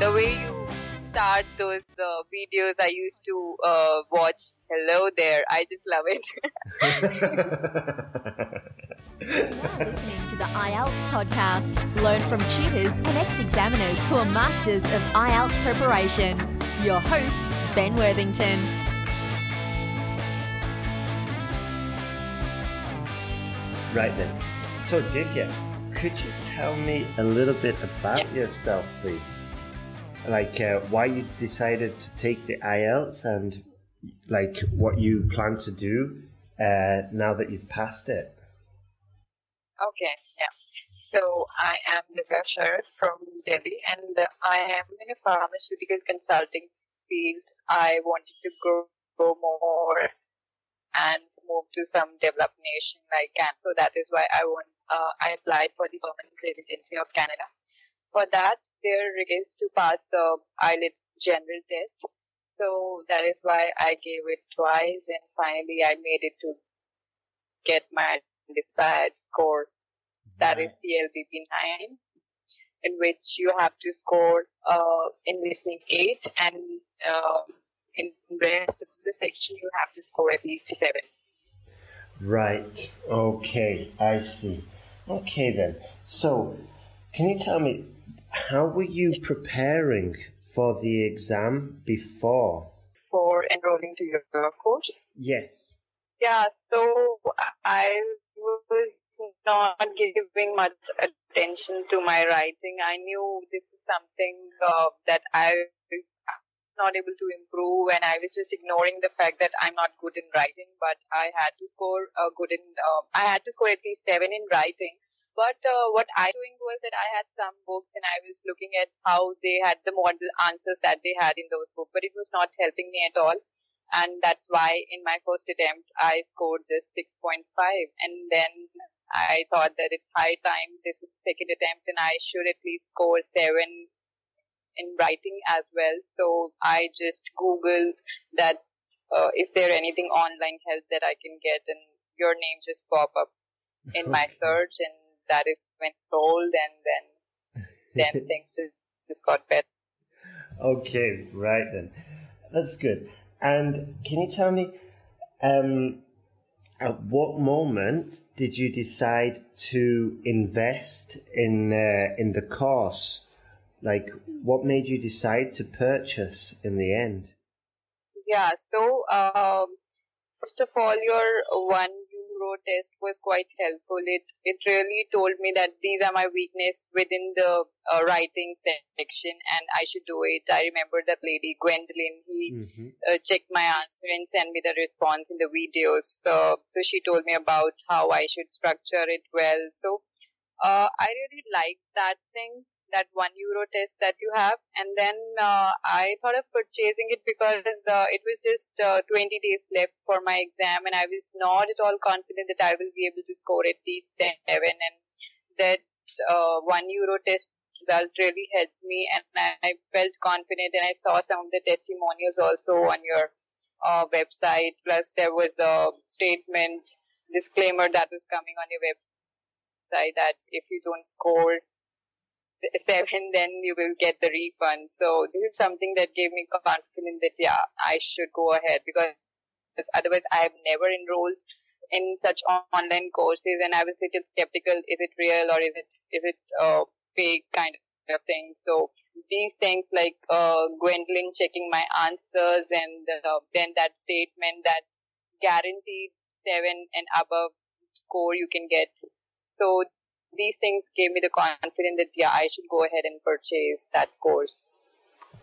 the way you start those uh, videos I used to uh, watch. Hello there, I just love it. You're listening to the IELTS podcast. Learn from tutors and ex-examiners who are masters of IELTS preparation. Your host, Ben Worthington. Right then. So, Divya, could you tell me a little bit about yourself, please? Like uh, why you decided to take the IELTS and like what you plan to do uh, now that you've passed it. Okay, yeah. So I am Divya from Delhi and I am in a pharmaceutical consulting field. I wanted to grow, grow more and move to some developed nation like Canada. So that is why I want, uh, I applied for the permanent residency of Canada. For that, there is to pass the IELTS general test. So that is why I gave it twice and finally I made it to get my desired score. That is CLBP 9 in which you have to score uh, in listening 8 and uh, in rest of the section you have to score at least 7. Right. Okay, I see. Okay then. So, can you tell me how were you preparing for the exam before? For enrolling to your course? Yes. Yeah, so I was not giving much attention to my writing. I knew this is something uh, that I was not able to improve and I was just ignoring the fact that I'm not good in writing, but I had to score uh, good in, uh, I had to score at least seven in writing. But uh, what I was doing was that I had some books and I was looking at how they had the model answers that they had in those books, but it was not helping me at all. And that's why in my first attempt, I scored just 6.5. And then I thought that it's high time. This is the second attempt and I should at least score seven in writing as well. So I just Googled that, uh, is there anything online help that I can get? And your name just pop up in my search and that is when told and then, then things just got better. Okay, right then. That's good. And can you tell me, um, at what moment did you decide to invest in uh, in the course? Like, what made you decide to purchase in the end? Yeah, so um, first of all, your one test was quite helpful. It it really told me that these are my weakness within the uh, writing section, and I should do it. I remember that lady Gwendolyn. He Mm-hmm. uh, checked my answer and sent me the response in the videos. So so she told me about how I should structure it well. So uh, I really liked that thing that one euro test that you have. And then uh, I thought of purchasing it because uh, it was just uh, 20 days left for my exam, and I was not at all confident that I will be able to score at least 7. And that uh, one euro test result really helped me, and I, I felt confident. And I saw some of the testimonials also on your uh, website. Plus, there was a statement disclaimer that was coming on your website that if you don't score seven, then you will get the refund. So this is something that gave me confidence that yeah, I should go ahead because otherwise I have never enrolled in such online courses, and I was a little skeptical: is it real or is it is it uh, fake kind of thing? So these things like uh, Gwendolyn checking my answers, and uh, then that statement that guaranteed seven and above score you can get. So these things gave me the confidence that yeah, I should go ahead and purchase that course.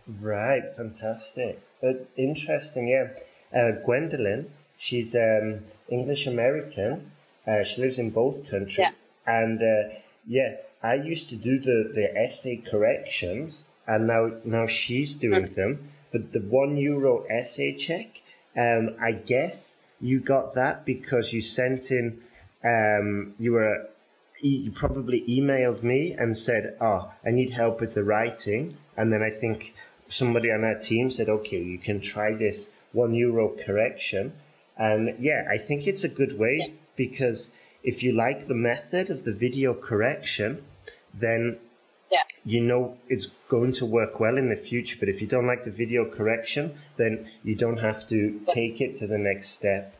Right, fantastic. But interesting, yeah. Uh, Gwendolyn, she's um, English American. Uh, she lives in both countries. Yeah. And uh, yeah, I used to do the, the essay corrections, and now now she's doing them. But the one euro essay check, um, I guess you got that because you sent in, um, you were you probably emailed me and said, "Oh, I need help with the writing," and then I think somebody on our team said, "Okay, you can try this one euro correction," and yeah, I think it's a good way because if you like the method of the video correction, then yeah. you know it's going to work well in the future. But if you don't like the video correction, then you don't have to take it to the next step.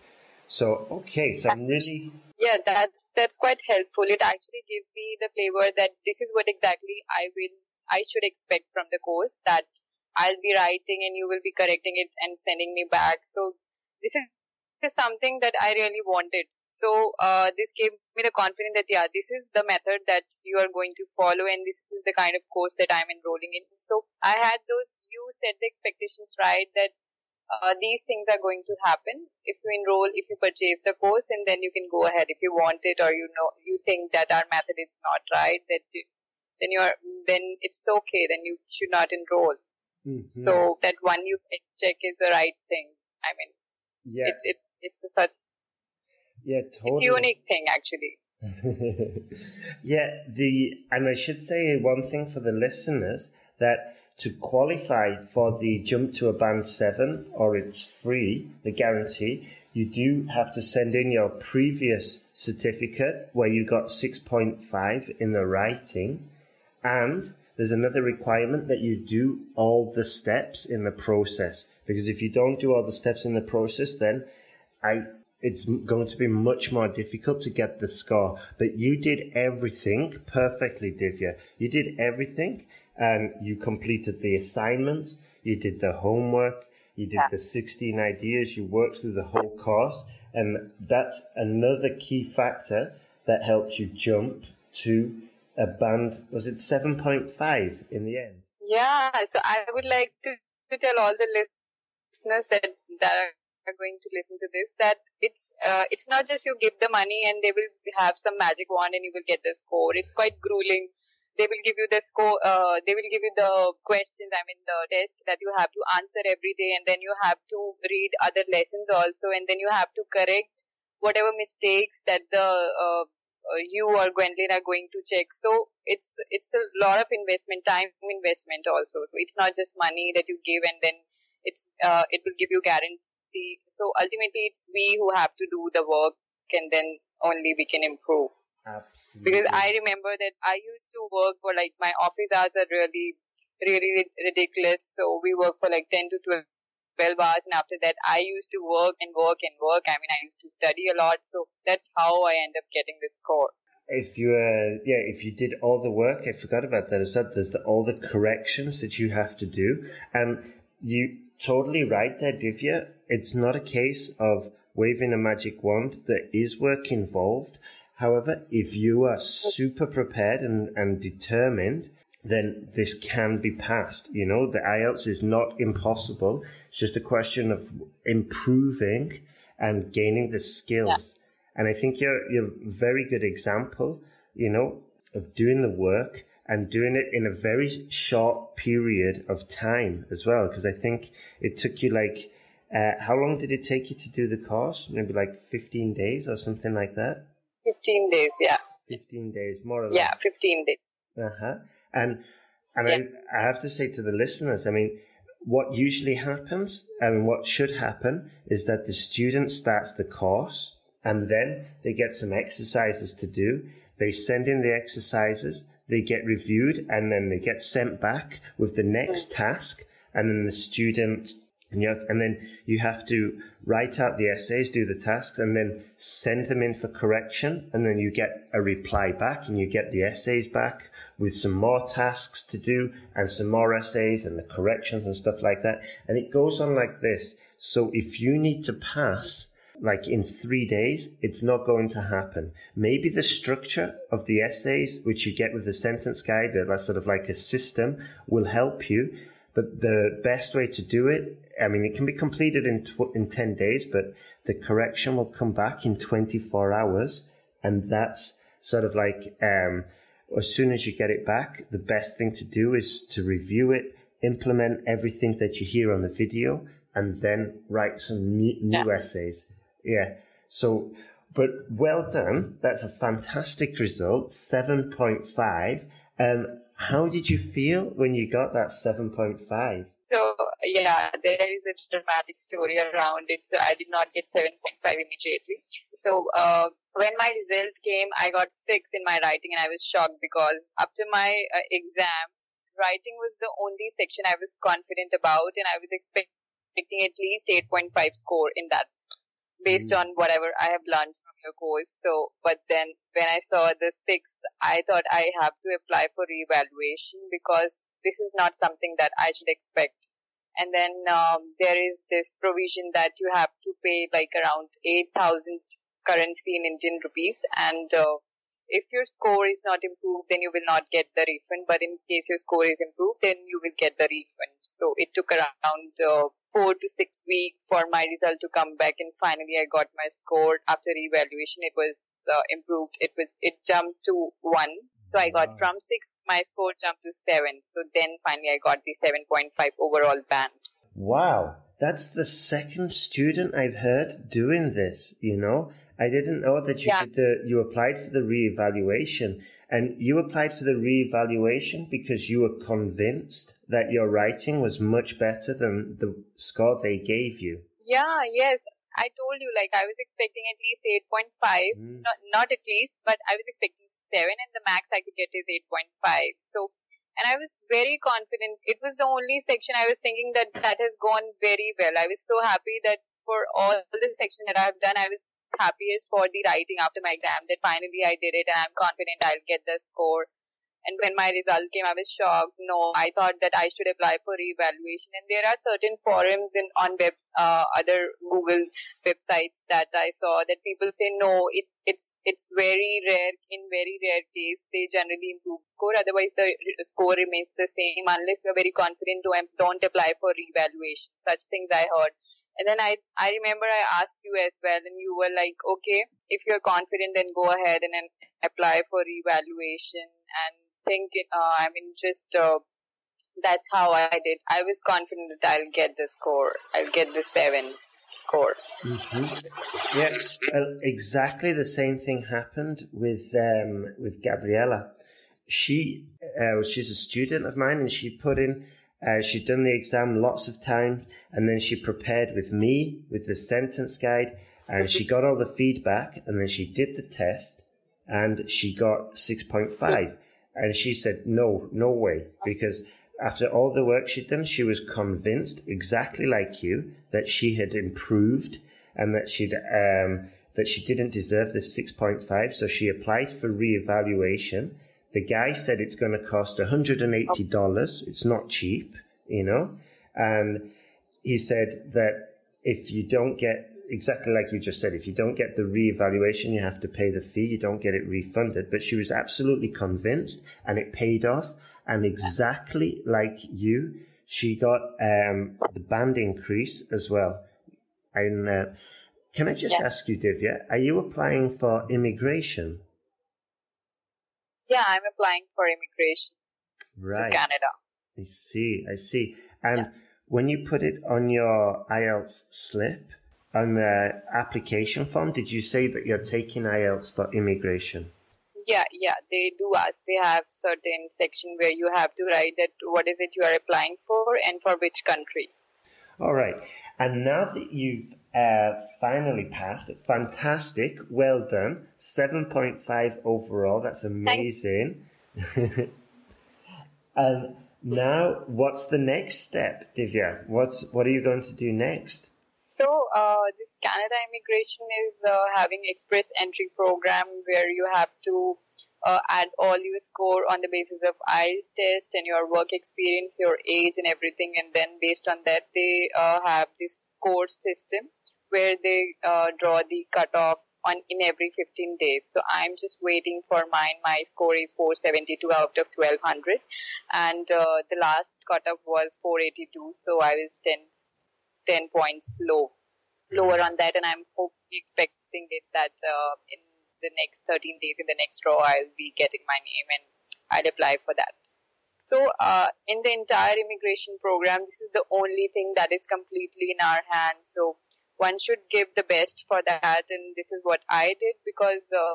So okay, so I'm really yeah, that's that's quite helpful. It actually gives me the flavor that this is what exactly I will I should expect from the course that I'll be writing and you will be correcting it and sending me back. So this is, is something that I really wanted. So uh, this gave me the confidence that yeah, this is the method that you are going to follow, and this is the kind of course that I'm enrolling in. So I had those. You set the expectations right that uh, these things are going to happen if you enroll, if you purchase the course, and then you can go ahead if you want it or you know you think that our method is not right. That then you're then it's okay. Then you should not enroll. Mm-hmm. So that one you check is the right thing. I mean, yeah, it's it's it's a such yeah, totally. It's a unique thing, actually. yeah, the and I should say one thing for the listeners that to qualify for the jump to a band seven or it's free, the guarantee, you do have to send in your previous certificate where you got 6.5 in the writing. And there's another requirement that you do all the steps in the process. Because if you don't do all the steps in the process, then I it's going to be much more difficult to get the score. But you did everything perfectly, Divya. You did everything and you completed the assignments, you did the homework, you did yeah. the 16 ideas, you worked through the whole course. And that's another key factor that helps you jump to a band. Was it 7.5 in the end? Yeah. So I would like to, to tell all the listeners that, that are going to listen to this that it's uh, it's not just you give the money and they will have some magic wand and you will get the score it's quite grueling they will give you the score uh, they will give you the questions i mean the test that you have to answer every day and then you have to read other lessons also and then you have to correct whatever mistakes that the uh, uh, you or Gwendolyn are going to check. So it's it's a lot of investment, time investment also. So it's not just money that you give and then it's uh, it will give you guarantee so ultimately it's we who have to do the work and then only we can improve absolutely because i remember that i used to work for like my office hours are really really ridiculous. So we work for like 10 to 12 12 hours. And after that i used to work and work and work. I mean i used to study a lot. So that's how i end up getting this score. If you uh, yeah if you did all the work i forgot about that. As well there's the, all the corrections that you have to do. And you totally right there divya. It's not a case of waving a magic wand. There is work involved. However, if you are super prepared and, and determined, then this can be passed. You know, the IELTS is not impossible. It's just a question of improving and gaining the skills. Yeah. And I think you're, you're a very good example, you know, of doing the work and doing it in a very short period of time as well. Because I think it took you like uh, how long did it take you to do the course? Maybe like 15 days or something like that? 15 days, yeah. 15 days, more or less. Yeah, 15 days. Uh huh. And, and yeah. I, I have to say to the listeners, I mean, what usually happens and what should happen is that the student starts the course and then they get some exercises to do. They send in the exercises, they get reviewed, and then they get sent back with the next mm. task. And then the student and, you and then you have to write out the essays, do the tasks, and then send them in for correction. And then you get a reply back and you get the essays back with some more tasks to do and some more essays and the corrections and stuff like that. And it goes on like this. So if you need to pass like in three days, it's not going to happen. Maybe the structure of the essays, which you get with the sentence guide, that's sort of like a system, will help you. But the best way to do it I mean, it can be completed in tw- in ten days, but the correction will come back in twenty four hours, and that's sort of like um, as soon as you get it back, the best thing to do is to review it, implement everything that you hear on the video, and then write some new, new yeah. essays. Yeah. So, but well done. That's a fantastic result. Seven point five. Um, how did you feel when you got that seven point five? So yeah, there is a dramatic story around it. So I did not get 7.5 immediately. So uh, when my result came, I got six in my writing, and I was shocked because after my uh, exam, writing was the only section I was confident about, and I was expecting at least 8.5 score in that based mm. on whatever I have learned from your course. So, but then when I saw the six, I thought I have to apply for reevaluation because this is not something that I should expect. And then um, there is this provision that you have to pay like around 8,000 currency in Indian rupees. And uh, if your score is not improved, then you will not get the refund. But in case your score is improved, then you will get the refund. So it took around uh, four to six weeks for my result to come back and finally I got my score after evaluation. It was uh, improved. It was, it jumped to one. So I got wow. from six, my score jumped to seven. So then finally I got the 7.5 overall band. Wow. That's the second student I've heard doing this, you know? I didn't know that you yeah. did the, you applied for the reevaluation and you applied for the reevaluation because you were convinced that your writing was much better than the score they gave you. Yeah, yes. I told you, like, I was expecting at least 8.5. Mm. Not, not at least, but I was expecting 7, and the max I could get is 8.5. So, and I was very confident. It was the only section I was thinking that that has gone very well. I was so happy that for all the section that I've done, I was happiest for the writing after my exam that finally I did it and I'm confident I'll get the score. And when my result came, I was shocked. No, I thought that I should apply for evaluation. And there are certain forums in on webs, uh, other Google websites that I saw that people say no, it, it's it's very rare. In very rare case, they generally improve score. Otherwise, the score remains the same unless you're very confident to don't apply for evaluation. Such things I heard. And then I, I remember I asked you as well, and you were like, okay, if you're confident, then go ahead and then apply for evaluation and think, uh, I mean, just, uh, that's how I did. I was confident that I'll get the score. I'll get the seven score. Mm-hmm. Yeah, well, exactly the same thing happened with um, with Gabriella. She uh, she's a student of mine, and she put in uh, she'd done the exam lots of times, and then she prepared with me with the sentence guide, and she got all the feedback, and then she did the test, and she got 6.5. And she said, no, no way, because after all the work she'd done, she was convinced, exactly like you, that she had improved and that she'd, um, that she didn't deserve this 6.5. So she applied for reevaluation the guy said it's going to cost $180. It's not cheap, you know? And he said that if you don't get exactly like you just said, if you don't get the reevaluation, you have to pay the fee. You don't get it refunded. But she was absolutely convinced and it paid off. And exactly like you, she got um, the band increase as well. And uh, can I just yeah. ask you, Divya, are you applying for immigration? Yeah, I'm applying for immigration right. to Canada. I see, I see. And yeah. when you put it on your IELTS slip, on the application form, did you say that you're taking IELTS for immigration? Yeah, yeah, they do ask. They have certain section where you have to write that what is it you are applying for and for which country. All right. And now that you've uh, finally passed. Fantastic. Well done. 7.5 overall. That's amazing. and now, what's the next step, Divya? What's What are you going to do next? So, uh, this Canada immigration is uh, having express entry program where you have to uh, add all your score on the basis of IELTS test and your work experience, your age, and everything. And then based on that, they uh, have this score system where they uh, draw the cutoff on in every 15 days. So I'm just waiting for mine. My score is 472 out of 1200, and uh, the last cutoff was 482. So I was 10, 10 points low, lower on that, and I'm hopefully expecting it that uh, in the next 13 days, in the next draw, I'll be getting my name and I'll apply for that. So, uh, in the entire immigration program, this is the only thing that is completely in our hands. So, one should give the best for that. And this is what I did because uh,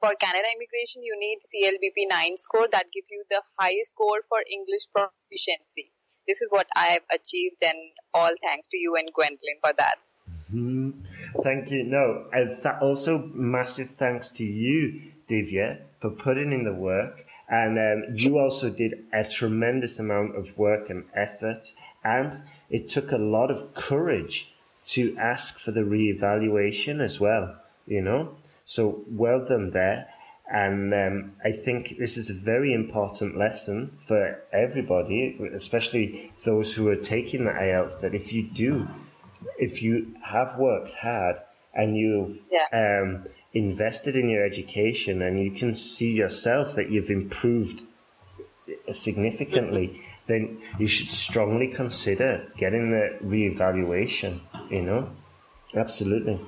for Canada immigration, you need CLBP 9 score that gives you the highest score for English proficiency. this is what I have achieved, and all thanks to you and Gwendolyn for that. Mm-hmm. Thank you. No, and th- also massive thanks to you, Divya, for putting in the work. And um, you also did a tremendous amount of work and effort, and it took a lot of courage to ask for the reevaluation as well. You know, so well done there. And um, I think this is a very important lesson for everybody, especially those who are taking the IELTS, that if you do, if you have worked hard and you've Yeah. um, invested in your education and you can see yourself that you've improved significantly, then you should strongly consider getting the reevaluation, you know? Absolutely.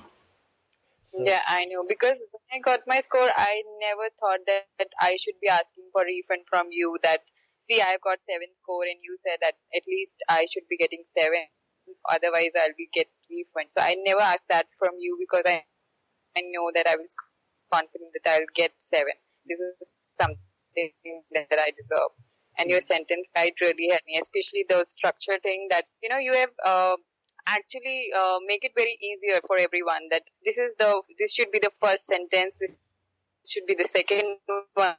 So- Yeah, I know. Because when I got my score, I never thought that, that I should be asking for refund from you. That see, I've got seven score, and you said that at least I should be getting seven. Otherwise, I'll be get refund. So I never asked that from you because I I know that I was confident that I'll get seven. This is something that I deserve. And your sentence guide really helped me, especially the structure thing that you know you have. Uh, actually uh, make it very easier for everyone that this is the this should be the first sentence this should be the second one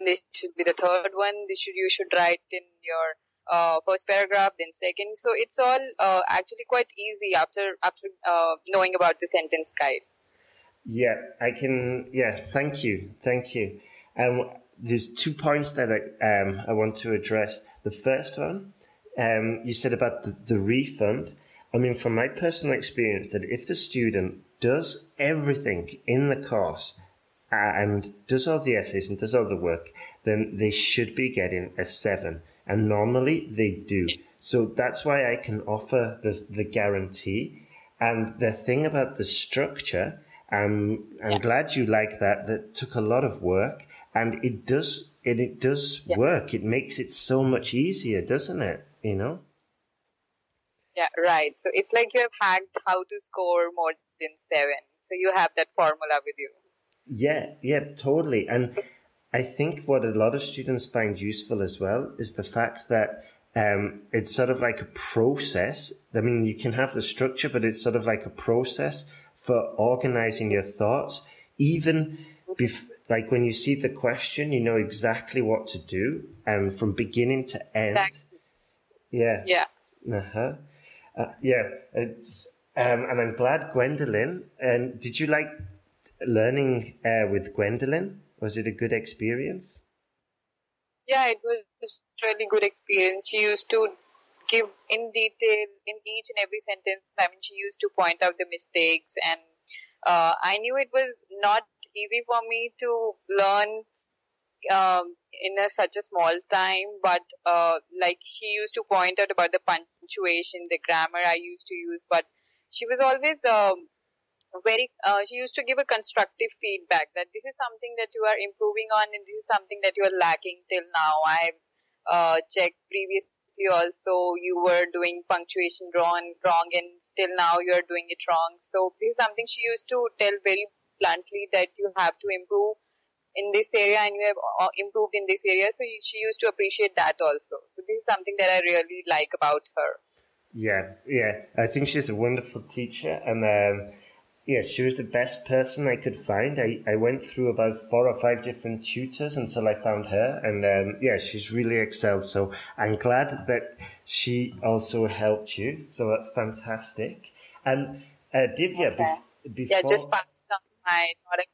this should be the third one this should you should write in your uh, first paragraph then second so it's all uh, actually quite easy after after uh, knowing about the sentence guide Yeah, I can. Yeah, thank you, thank you. Um, there's two points that I, um, I want to address. The first one, um, you said about the, the refund. I mean, from my personal experience, that if the student does everything in the course and does all the essays and does all the work, then they should be getting a seven. And normally they do. So that's why I can offer this, the guarantee. And the thing about the structure, um, I'm glad you like that. That took a lot of work, and it does it, it does Yeah. work. It makes it so much easier, doesn't it? You know. Yeah right so it's like you have hacked how to score more than seven so you have that formula with you Yeah, yeah, totally. And I think what a lot of students find useful as well is the fact that um, it's sort of like a process. I mean, you can have the structure, but it's sort of like a process for organizing your thoughts. Even bef- like when you see the question, you know exactly what to do, and from beginning to end. Exactly. Yeah. yeah Uh-huh. Uh, yeah, it's um, and I'm glad Gwendolyn. And did you like learning uh, with Gwendolyn? Was it a good experience? Yeah, it was really good experience. She used to give in detail in each and every sentence. I mean, she used to point out the mistakes, and uh, I knew it was not easy for me to learn um, in a, such a small time. But uh, like she used to point out about the punctuation, the grammar I used to use, but she was always um, very uh, she used to give a constructive feedback that this is something that you are improving on and this is something that you are lacking till now. I've uh, checked previously also you were doing punctuation wrong wrong and still now you are doing it wrong. So this is something she used to tell very bluntly that you have to improve in this area and you have uh, improved in this area so she used to appreciate that also so this is something that i really like about her Yeah, yeah. I think she's a wonderful teacher, and um, yeah, she was the best person I could find. I, I went through about four or five different tutors until I found her, and um, yeah, she's really excelled. So I'm glad that she also helped you. So that's fantastic. And uh, Divya, Okay. bef- before yeah just pass on my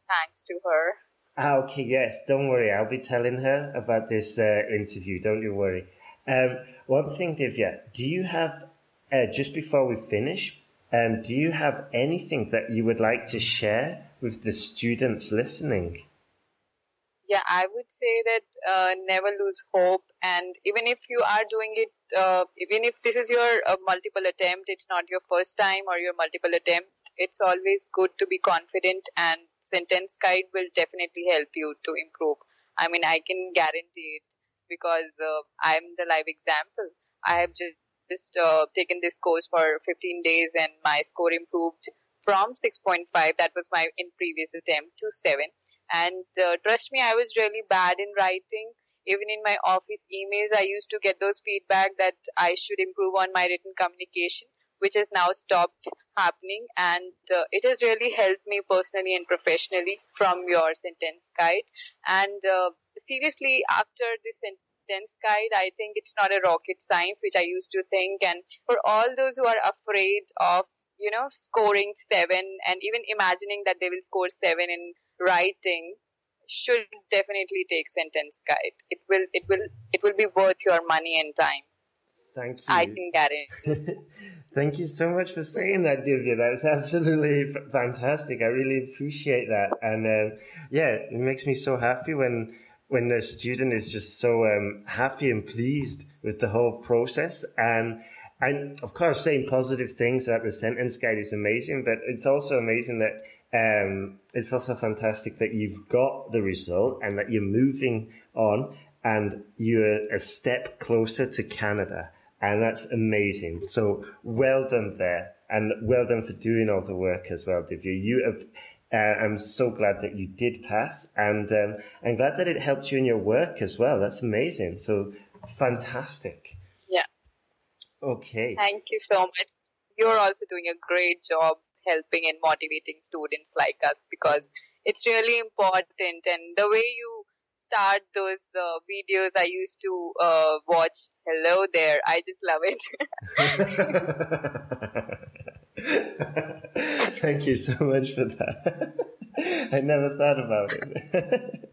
thanks to her okay, yes, don't worry. I'll be telling her about this uh, interview. Don't you worry. Um, one thing, Divya, do you have, uh, just before we finish, um, do you have anything that you would like to share with the students listening? Yeah, I would say that uh, never lose hope. And even if you are doing it, uh, even if this is your uh, multiple attempt, it's not your first time or your multiple attempt, it's always good to be confident and sentence guide will definitely help you to improve. I mean, I can guarantee it because uh, I'm the live example. I have just, just uh, taken this course for 15 days and my score improved from 6.5, that was my in previous attempt, to 7 and uh, trust me i was really bad in writing even in my office emails, I used to get those feedback that I should improve on my written communication, which has now stopped happening. And uh, it has really helped me personally and professionally from your sentence guide. And uh, seriously, after this sentence guide, I think it's not a rocket science, which I used to think. And for all those who are afraid of you know, scoring seven and even imagining that they will score seven in writing should definitely take sentence guide. It will, it will, it will be worth your money and time. Thank you. I can guarantee. Thank you so much for saying that, Divya. That was absolutely fantastic. I really appreciate that. And uh, yeah, it makes me so happy when when the student is just so um, happy and pleased with the whole process. And and of course, saying positive things about the sentence guide is amazing, but it's also amazing that um, it's also fantastic that you've got the result and that you're moving on and you're a step closer to Canada. And that's amazing. So well done there. And well done for doing all the work as well, Divya. You have, uh, I'm so glad that you did pass and um, I'm glad that it helped you in your work as well. That's amazing. So fantastic. Yeah. Okay. Thank you so much. You're also doing a great job helping and motivating students like us because it's really important. And the way you start those uh, videos I used to uh, watch, hello there, I just love it. Thank you so much for that. I never thought about it.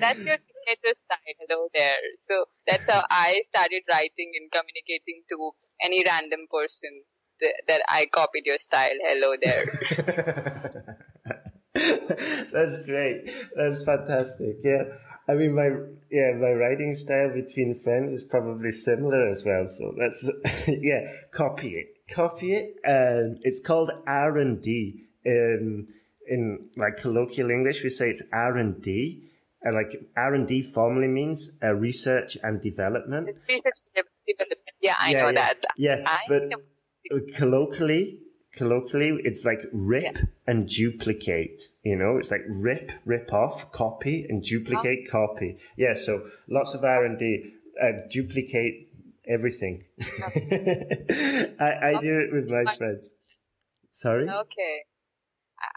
That's your signature style, hello there. So that's how I started writing and communicating to any random person th- that I copied your style, hello there. That's great. That's fantastic. Yeah. I mean, my yeah, my writing style between friends is probably similar as well. So that's yeah, copy it, copy it. Um, it's called R and D. Um, in like colloquial English, we say it's R and D. Uh, like R and D formally means uh, research and development. Research and development. Yeah, I yeah, know yeah. that. Yeah, I but know. colloquially, colloquially, it's like rip yeah. and duplicate. You know, it's like rip, rip off, copy, and duplicate, oh. copy. Yeah, so lots of R and D. Uh, duplicate everything. I, I do it with my friends. Sorry. Okay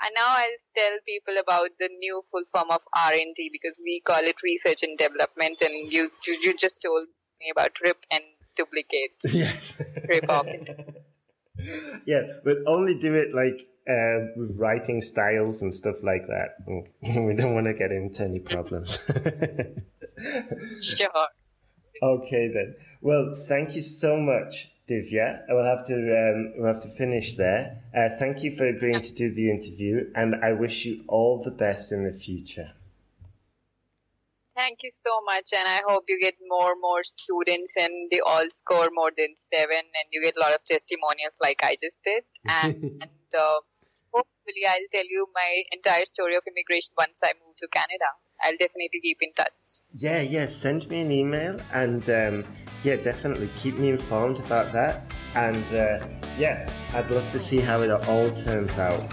and now I'll tell people about the new full form of R&D because we call it research and development and you, you, you just told me about rip and duplicate. Yes. rip off. yeah, but only do it like uh, with writing styles and stuff like that. we don't want to get into any problems. sure. Okay then. Well, thank you so much Divya. I will have to um, we'll have to finish there. Uh, thank you for agreeing to do the interview, and I wish you all the best in the future. Thank you so much, and I hope you get more more students, and they all score more than seven, and you get a lot of testimonials like I just did, and, and uh, hopefully I'll tell you my entire story of immigration once I move to Canada. I'll definitely keep in touch. Yeah, yeah. Send me an email and um, yeah, definitely keep me informed about that. And uh, yeah, I'd love to see how it all turns out.